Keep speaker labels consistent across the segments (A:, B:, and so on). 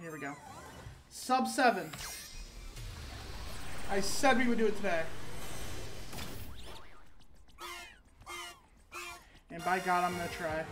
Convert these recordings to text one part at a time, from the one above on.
A: Here we go. Sub 7. I said we would do it today. And by God, I'm going to try.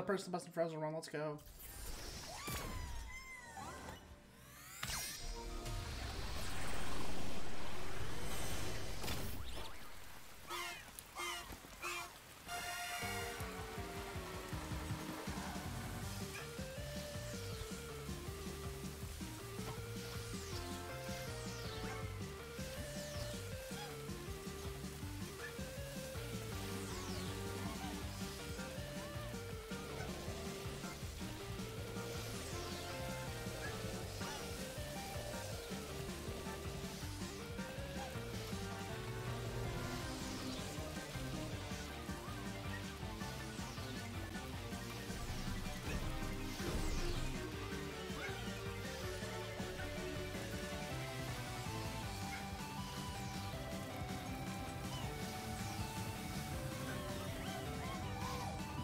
A: Another person busting Frozen Run. Let's go.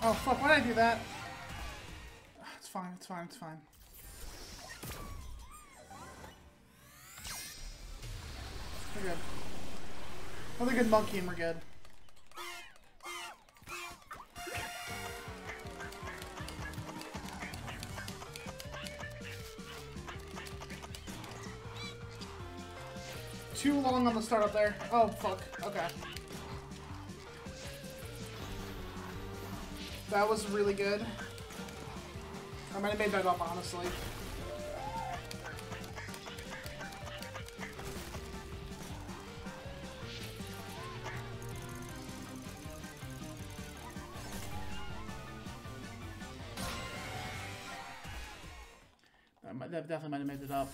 A: Oh fuck, why did I do that? It's fine, it's fine, it's fine. We're good. Another good monkey and we're good. Too long on the start up there. Oh fuck, okay. That was really good. I might have made that up, honestly. That, definitely might have made it up.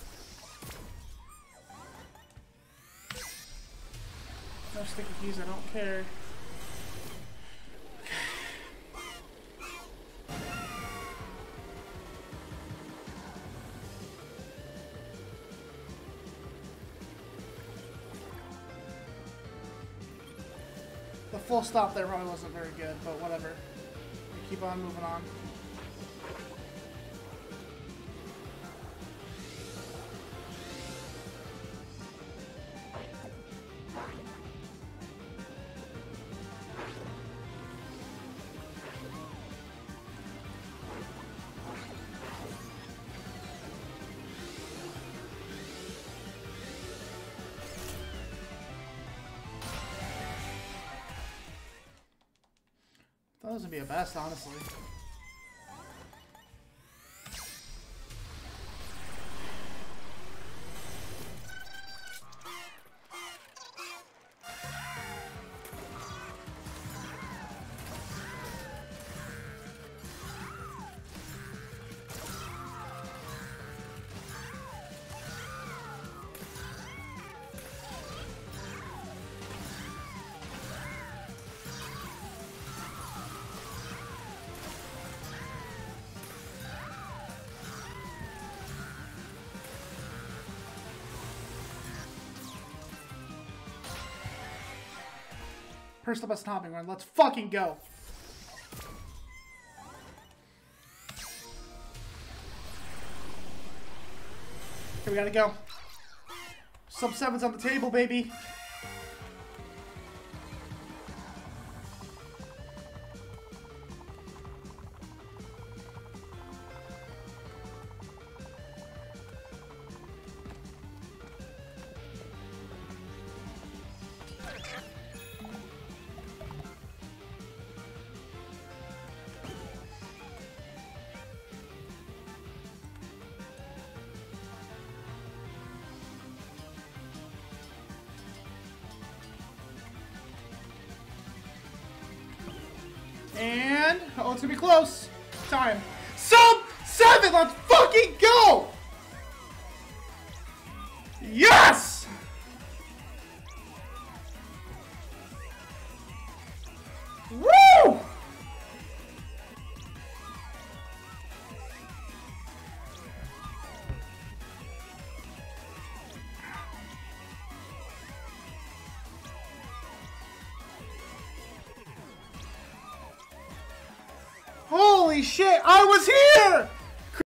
A: No sticky keys, I don't care. Full stop there probably wasn't very good, but whatever. We keep on moving on. This would be a best, honestly. First up a stopping run. Let's fucking go. We gotta go. Sub 7's on the table, baby. And oh, it's gonna be close. Time. Sub seven. Let's fucking go. Yes. Holy shit, I was here!